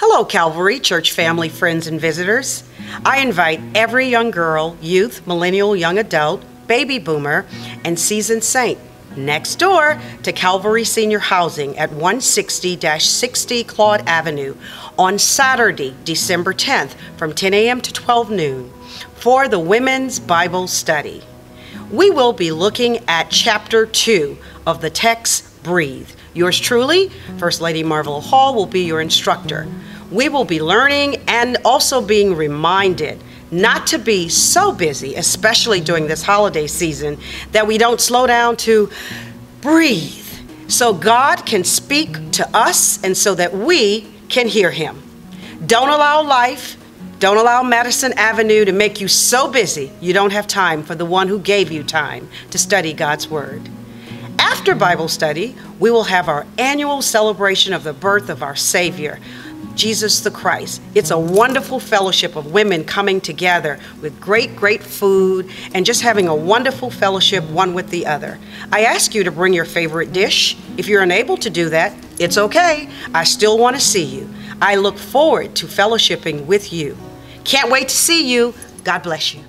Hello, Calvary Church family, friends, and visitors. I invite every young girl, youth, millennial, young adult, baby boomer, and seasoned saint next door to Calvary Senior Housing at 160 60 Claude Avenue on Saturday, December 10th from 10 a.m. to 12 noon for the Women's Bible Study. We will be looking at chapter 2 of the text Breathe. Yours truly, First Lady Marvlieu Hall, will be your instructor. We will be learning and also being reminded not to be so busy, especially during this holiday season, that we don't slow down to breathe so God can speak to us and so that we can hear Him. Don't allow life, don't allow Madison Avenue to make you so busy you don't have time for the one who gave you time to study God's Word. After Bible study, we will have our annual celebration of the birth of our Savior Jesus the Christ. It's a wonderful fellowship of women coming together with great, great food and just having a wonderful fellowship one with the other. I ask you to bring your favorite dish. If you're unable to do that, it's okay. I still want to see you. I look forward to fellowshipping with you. Can't wait to see you. God bless you.